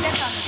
ಇದೇ ಕಾಲೇಜ್